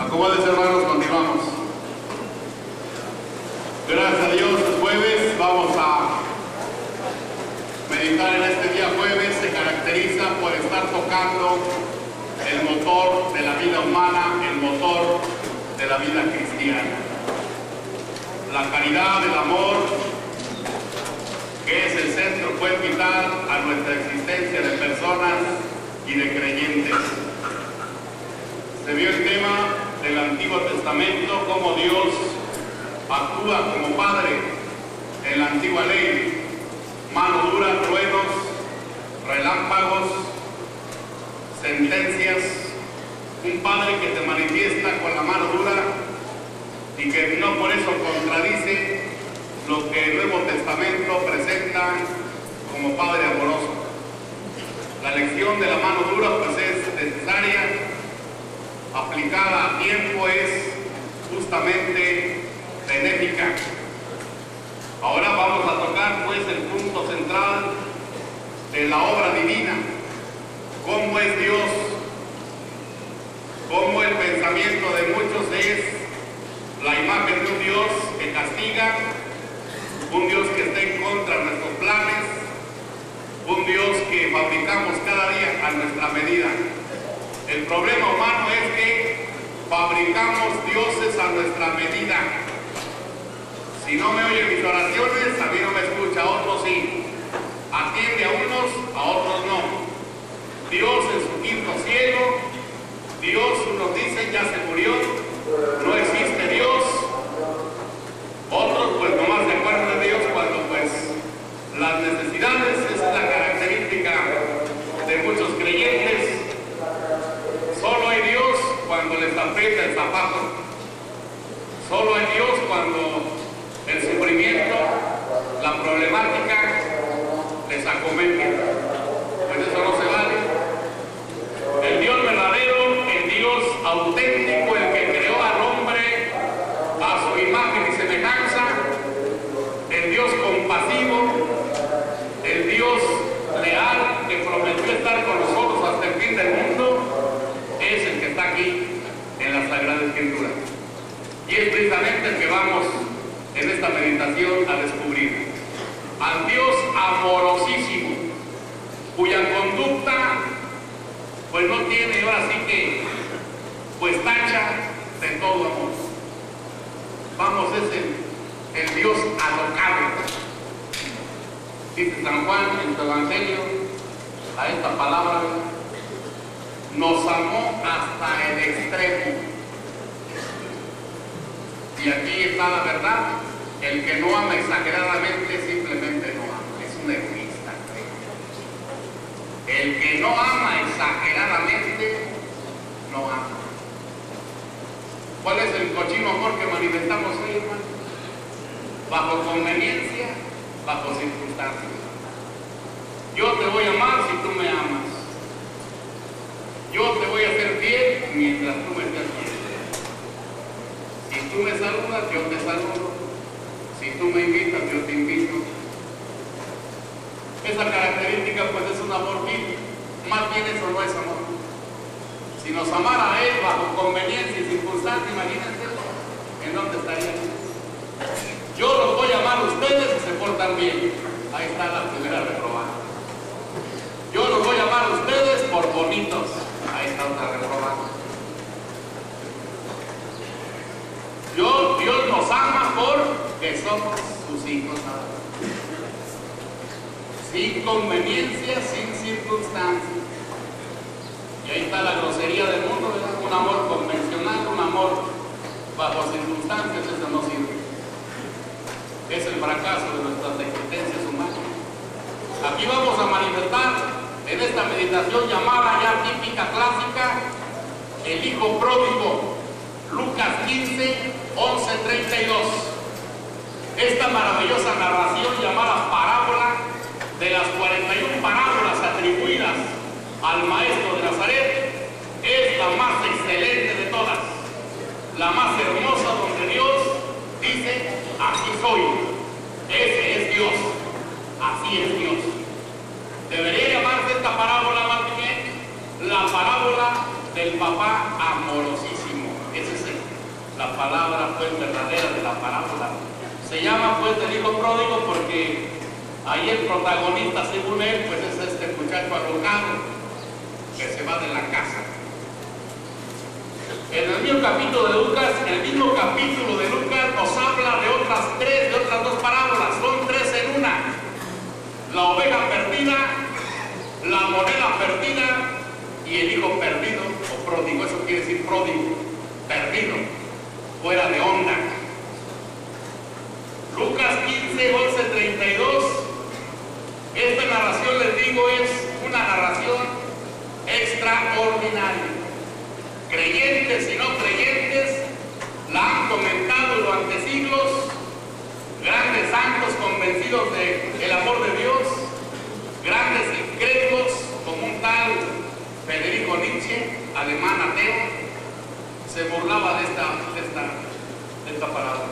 Acomódense hermanos, continuamos. Gracias a Dios, es jueves, vamos a meditar en este día jueves. Se caracteriza por estar tocando el motor de la vida humana, el motor de la vida cristiana. La caridad, el amor, que es el centro pues a nuestra existencia de personas y de creyentes. Se vio el tema del Antiguo Testamento, cómo Dios actúa como Padre en la antigua ley, mano dura, truenos, relámpagos, sentencias, un Padre que te manifiesta con la mano dura y que no por eso contradice lo que el Nuevo Testamento presenta como Padre amoroso. La lección de la mano dura pues es necesaria aplicada a tiempo es justamente benéfica. Ahora vamos a tocar pues el punto central de la obra divina. ¿Cómo es Dios? ¿Cómo el pensamiento de muchos es la imagen de un Dios que castiga, un Dios que está en contra de nuestros planes, un Dios que fabricamos cada día a nuestra medida? El problema humano es que fabricamos dioses a nuestra medida. Si no me oyen mis oraciones, a mí no me escucha, a otros sí. Atiende a unos, a otros no. Dios en su quinto cielo, Dios nos dice ya se murió, no existe Dios. Otros pues nomás se acuerdan de Dios cuando pues las necesidades es la característica de muchos creyentes Solo hay Dios cuando les aprieta el zapato. Solo hay Dios cuando el sufrimiento, la problemática les acomete. Pues eso no se vale. El Dios verdadero, el Dios auténtico, el que creó al hombre a su imagen y semejanza, el Dios compasivo, el Dios leal que prometió estar con nosotros hasta el fin del mundo, es el que está aquí en la Sagrada Escritura. Y es precisamente el que vamos en esta meditación a descubrir. Al Dios amorosísimo, cuya conducta pues no tiene ahora sí que pues tacha de todo amor. Vamos, es el, el Dios alocado. Dice San Juan en su Evangelio a esta palabra nos amó hasta el extremo. Y aquí está la verdad, el que no ama exageradamente simplemente no ama, es un egoísta. El que no ama exageradamente no ama. ¿Cuál es el cochino amor que manifestamos hoy, hermano? Bajo conveniencia, bajo circunstancias. Yo te voy a amar si tú me amas. Yo te voy a hacer fiel mientras tú me estés bien. Si tú me saludas, yo te saludo. Si tú me invitas, yo te invito. Esa característica pues es un amor vivo. Más bien eso no es amor. Si nos amara a Él bajo conveniencia y circunstancia, imagínense en dónde estaría. Yo los voy a amar a ustedes si se portan bien. Ahí está la primera reprobada. Yo los voy a amar a ustedes por bonitos. Ahí está otra reprobada. Yo, Dios nos ama porque somos sus hijos. Sin conveniencia, sin circunstancias. Y ahí está la grosería del mundo, ¿verdad? Un amor convencional, un amor bajo circunstancias, eso no sirve. Es el fracaso de nuestras existencias humanas. Aquí vamos a manifestar en esta meditación llamada ya típica clásica, el hijo pródigo, Lucas 15, 11, 32. Esta maravillosa narración llamada parábola de las 41 parábolas atribuidas al maestro de Nazaret es la más excelente de todas, la más hermosa donde Dios dice, así soy, ese es Dios, así es Dios. Debería llamarse esta parábola más bien la parábola del papá amorosísimo. Esa es la palabra pues verdadera de la parábola. Se llama pues el hijo pródigo porque ahí el protagonista, según él, pues es este muchacho alojado que se va de la casa. En el mismo capítulo de Lucas, el mismo capítulo de Lucas nos habla de otras tres, de otras dos parábolas, son tres en una. La oveja perdida, la moneda perdida y el hijo perdido o pródigo, eso quiere decir pródigo, perdido, fuera de onda. Lucas 15, 11, 32, esta narración les digo es una narración extraordinaria. Creyentes y no creyentes la han comentado durante siglos, grandes santos convencidos del amor de Dios, grandes incrédulos como un tal Federico Nietzsche, alemán ateo, se burlaba de esta, de esta, de esta palabra.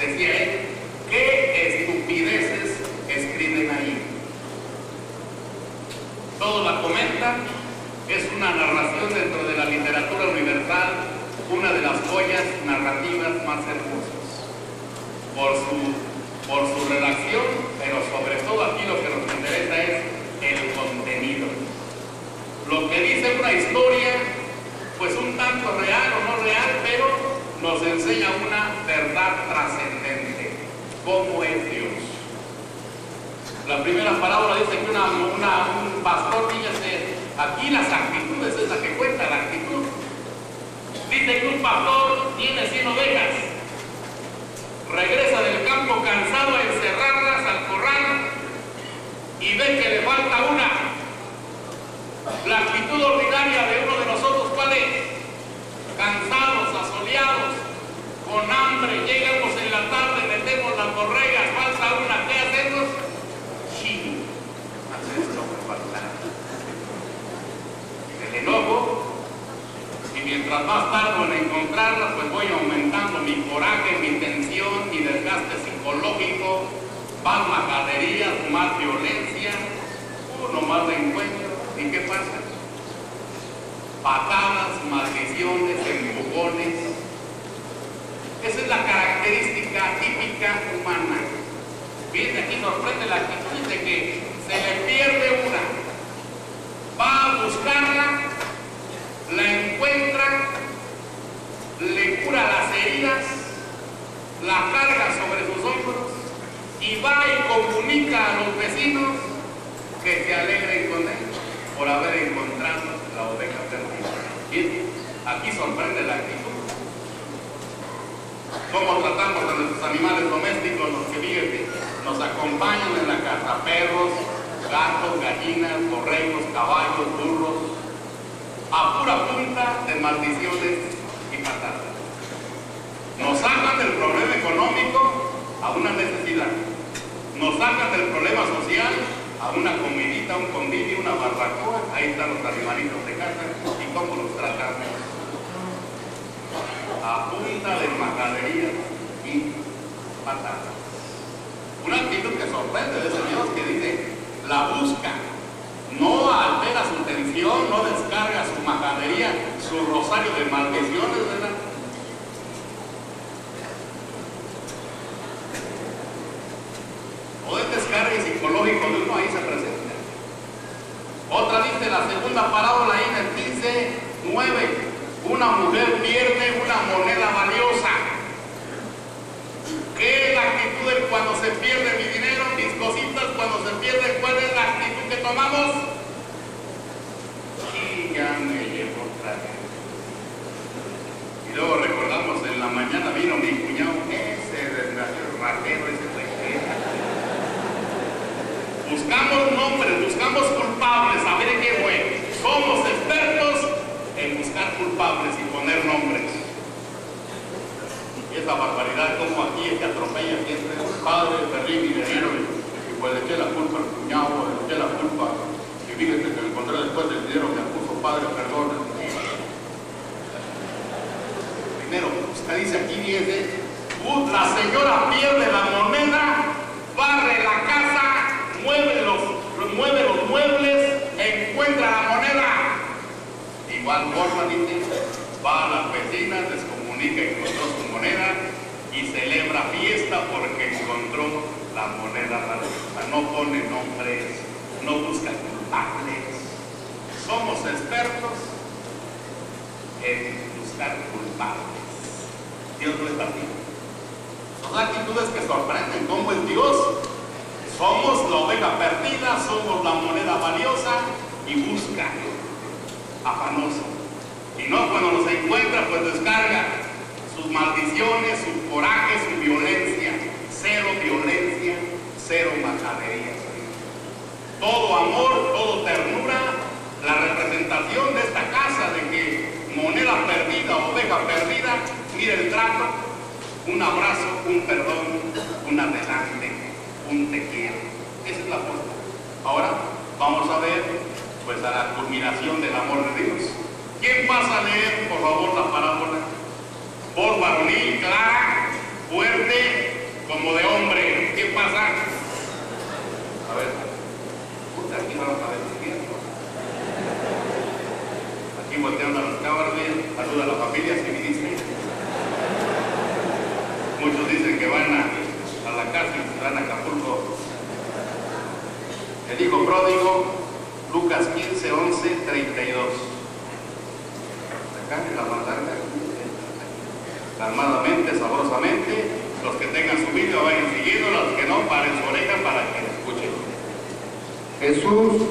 Decía él, ¿qué estupideces escriben ahí? Todos la comentan, es una narración dentro de la literatura universal, una de las joyas narrativas más hermosas. Por su, por su redacción, pero sobre todo aquí lo que nos interesa es el contenido. Lo que dice una historia, pues un tanto real o no real, pero nos enseña una verdad trascendente. ¿Cómo es Dios? La primera parábola dice que una, un pastor, fíjese, aquí las actitudes es la que cuenta, la actitud. Dice que un pastor tiene 100 ovejas, regresa del campo cansado a encerrarlas al corral y ve que le falta una. La actitud ordinaria de uno de nosotros, ¿cuál es? Cansados, asoleados, con hambre, llegamos en la tarde, metemos las correas, falta una, ¿qué hacemos? Sí, esto me falta. El enojo, y mientras más tardo en encontrarla, pues voy aumentando mi coraje, mi tensión, mi desgaste psicológico, más majaderías, más violencia, uno más de encuentro. ¿Y qué pasa? Patadas, maldiciones, empujones. Esa es la característica típica humana. Fíjense aquí sorprende la actitud de que se le pierde una. Va a buscarla, la encuentra, le cura las heridas, la carga sobre sus hombros y va y comunica a los vecinos que se alegren con él por haber encontrado la oveja perdida. Y aquí sorprende la actitud. ¿Cómo tratamos a nuestros animales domésticos, los que viven, nos acompañan en la casa? Perros, gatos, gallinas, borregos, caballos, burros, a pura punta de maldiciones Nos sacan del problema económico a una necesidad. Nos sacan del problema social a una comidita, un convivio, una barbacoa. Ahí están los animalitos de casa y cómo los tratamos. A punta de majaderías y patadas. Una actitud que sorprende de ese Dios que dice, la busca, no altera su tensión, no descarga su majadería, su rosario de maldiciones, ¿verdad? O el descargue psicológico de uno ahí se presenta. Otra dice la segunda parábola ahí en el 15, 9. Una mujer pierde una moneda valiosa. ¿Qué es la actitud de cuando se pierde mi dinero, mis cositas, cuando se pierde? ¿Cuál es la actitud que tomamos? Y ya me llevo otra vez. Y luego recordamos, en la Buscamos nombres, buscamos culpables, a ver qué fue. Somos expertos en buscar culpables y poner nombres. Y esa barbaridad, como aquí se atropella siempre, padre, terrible, dinero, y pues le eché la culpa al cuñado, le eché la culpa. Y fíjate que me encontré después del dinero que puso, padre, perdón. Dice aquí, dice, la señora pierde la moneda, barre la casa, mueve los, mueve los muebles, encuentra la moneda. Igual forma, dice, va a las vecinas, comunica que encontró su moneda y celebra fiesta porque encontró la moneda. No pone nombres, no busca culpables. Somos expertos en buscar culpables. Dios no está aquí. Son actitudes que sorprenden cómo es Dios. Somos la oveja perdida, somos la moneda valiosa y busca afanoso. Y no cuando nos encuentra, pues descarga sus maldiciones, su coraje, su violencia. Cero violencia, cero majadería. Todo amor, todo ternura, la representación de esta casa de que moneda perdida, oveja perdida, el trato, un abrazo, un perdón, un adelante, un te. Esa es la forma. Ahora vamos a ver pues a la culminación del amor de Dios. ¿Quién pasa a leer, por favor, la parábola? Por varonil, clara, fuerte, como de hombre. ¿Quién pasa? A ver. Puta, aquí no sabemos bien. Aquí volteando a los cámaras. Saluda a la familia, si. Muchos dicen que van a, la se van a Acapulco. El hijo pródigo, Lucas 15, 11, 32. Acá en la mandarga, calmadamente, sabrosamente. Los que tengan su video vayan siguiendo, los que no, paren su oreja para que escuchen. Jesús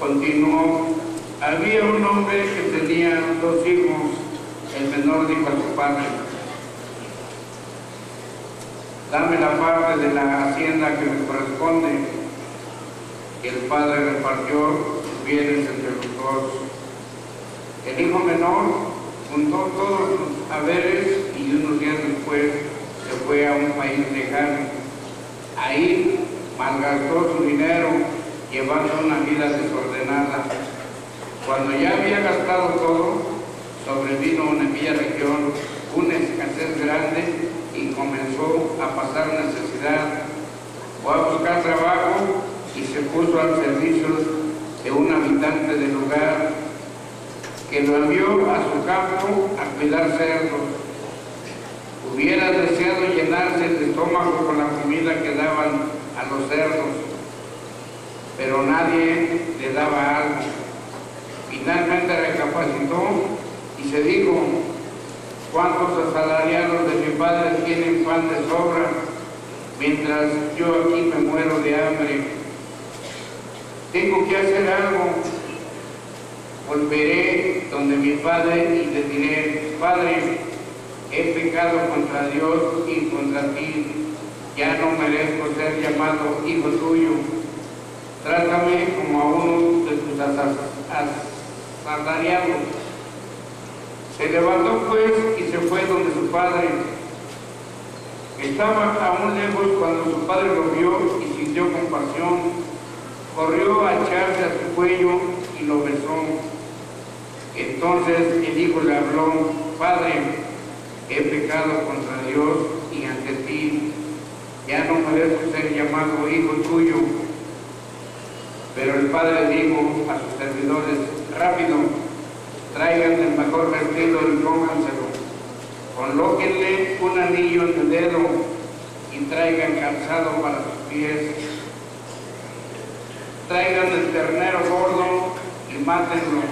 continuó, había un hombre que tenía dos hijos, el menor dijo a su padre, dame la parte de la hacienda que me corresponde. El padre repartió sus bienes entre los dos. El hijo menor juntó todos sus haberes y unos días después se fue a un país lejano. Ahí malgastó su dinero llevando una vida desordenada. Cuando ya había gastado todo, sobrevino en aquella región una escasez grande comenzó a pasar necesidad. Fue a buscar trabajo y se puso al servicio de un habitante del lugar que lo envió a su campo a cuidar cerdos. Hubiera deseado llenarse el estómago con la comida que daban a los cerdos, pero nadie le daba algo. Finalmente recapacitó y se dijo, ¿cuántos asalariados de mi padre tienen pan de sobra, mientras yo aquí me muero de hambre? Tengo que hacer algo. Volveré donde mi padre y le diré, Padre, he pecado contra Dios y contra ti. Ya no merezco ser llamado hijo tuyo. Trátame como a uno de tus asalariados. Se levantó pues y se fue donde su padre. Estaba aún lejos cuando su padre lo vio y sintió compasión. Corrió a echarse a su cuello y lo besó. Entonces el hijo le habló, Padre, he pecado contra Dios y ante ti. Ya no merezco ser llamado hijo tuyo. Pero el padre dijo a sus servidores, rápido, traigan el mejor vestido y pónganselo. Colóquenle un anillo en el dedo y traigan calzado para sus pies. Traigan el ternero gordo y mátenlo.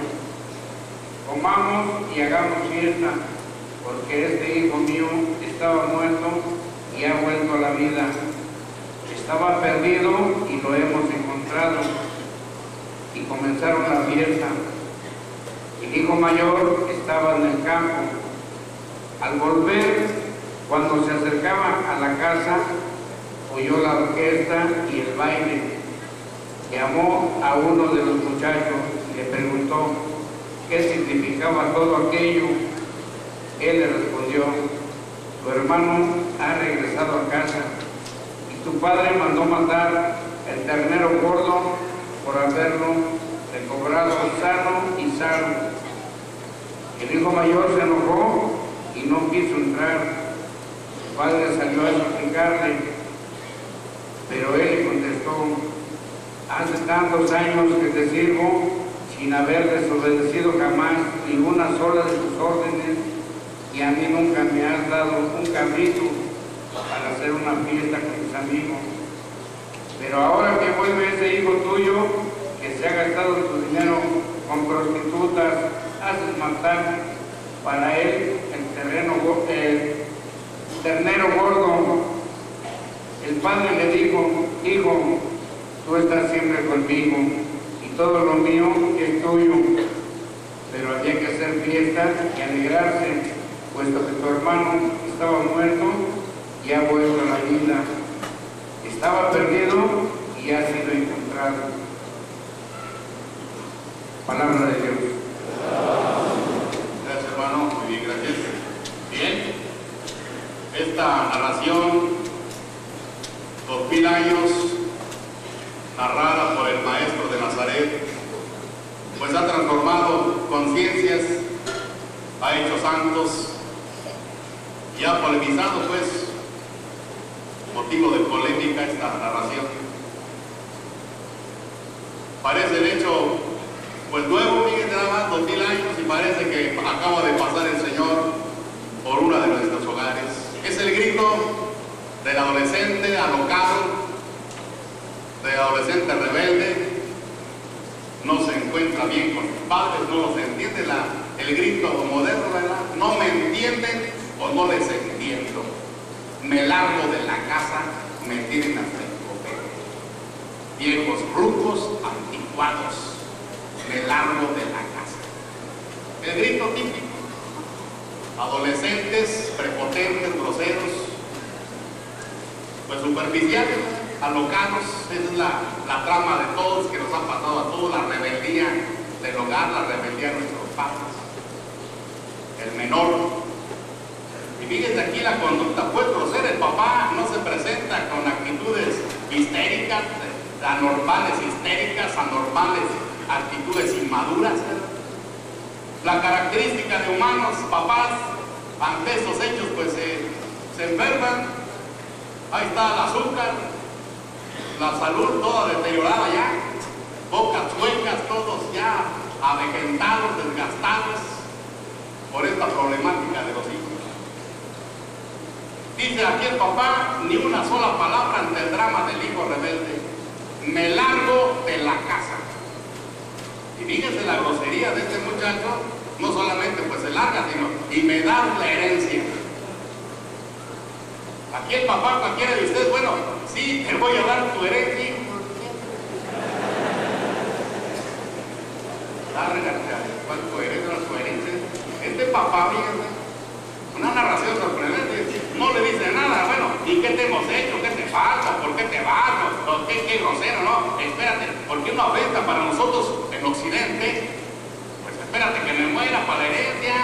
Comamos y hagamos fiesta, porque este hijo mío estaba muerto y ha vuelto a la vida. Estaba perdido y lo hemos encontrado. Y comenzaron la fiesta. El hijo mayor estaba en el campo. Al volver, cuando se acercaba a la casa, oyó la orquesta y el baile. Llamó a uno de los muchachos y le preguntó qué significaba todo aquello. Él le respondió, tu hermano ha regresado a casa y tu padre mandó matar el ternero gordo por haberlo recobrado sano y sano. El hijo mayor se enojó y no quiso entrar. Su padre salió a suplicarle, pero él contestó, hace tantos años que te sirvo sin haber desobedecido jamás ninguna sola de tus órdenes y a mí nunca me has dado un cabrito para hacer una fiesta con mis amigos. Pero ahora que vuelve ese hijo tuyo, que se ha gastado tu dinero con prostitutas, haces matar para él el terreno, el ternero gordo. El padre le dijo, hijo, tú estás siempre conmigo y todo lo mío es tuyo. Pero había que hacer fiesta y alegrarse, puesto que tu hermano estaba muerto y ha vuelto a la vida. Estaba perdido y ha sido encontrado. Palabra de Dios. Gracias, hermano. Muy bien, gracias. Bien. Esta narración, dos mil años, narrada por el maestro de Nazaret, pues ha transformado conciencias, ha hecho santos y ha polemizado, pues, motivo de polémica esta narración. Parece el hecho, pues nuevo, fíjense nada más, dos mil años y parece que acaba de pasar el Señor por una de nuestros hogares. Es el grito del adolescente alocado, del adolescente rebelde, no se encuentra bien con sus padres, no los entiende la, el grito moderno, ¿verdad? No me entienden o no les entiendo. Me largo de la casa, me tienen hasta el copete. Viejos rucos, anticuados, me largo de la casa. El grito típico. Adolescentes, prepotentes, groseros, pues superficiales, alocados, esa es la, la trama de todos que nos ha pasado a todos, la rebeldía del hogar, la rebeldía de nuestros padres. El menor. Y fíjense aquí la conducta pues grosera, el papá no se presenta con actitudes histéricas, anormales histéricas, anormales actitudes inmaduras. La característica de humanos, papás, ante estos hechos pues se, se enferman, ahí está el azúcar, la salud toda deteriorada ya, bocas huecas, todos ya avejentados, desgastados por esta problemática de los hijos. Dice aquí el papá, ni una sola palabra ante el drama del hijo rebelde. Me largo de la casa. Y fíjense la grosería de este muchacho, no solamente pues se larga, sino y me da la herencia. Aquí el papá, cualquiera de ustedes, sí, te voy a dar tu herencia. Lárgate, ¿cuál tu herencia? Tu herencia. Este papá, fíjense, una narración sorprendente, no le dice nada, bueno, ¿y qué te hemos hecho? ¿Qué te falta? ¿Por qué te vas? ¿Por qué, qué grosero? No, espérate, porque una ofensa para nosotros en Occidente, pues espérate que me muera para la herencia,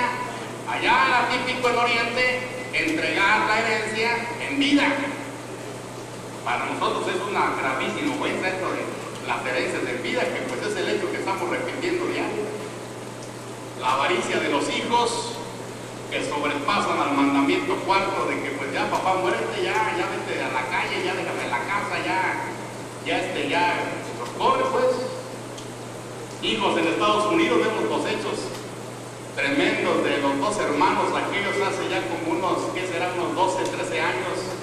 allá típico en Oriente, entregar la herencia en vida. Para nosotros es una gravísima ofensa esto de las herencias en vida, que pues es el hecho que estamos repitiendo diario. La avaricia de los hijos que sobrepasan al mandamiento cuarto de que pues ya papá muérete, ya, ya vete a la calle, ya déjame la casa, ya, ya este, ya, los corre pues. Hijos en Estados Unidos vemos los hechos tremendos de los dos hermanos, aquellos hace ya como unos, ¿qué serán? Unos 12, 13 años,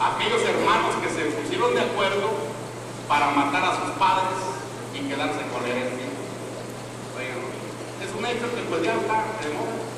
aquellos hermanos que se pusieron de acuerdo para matar a sus padres y quedarse con la herencia. Bueno, es un hecho que pues ya de moda.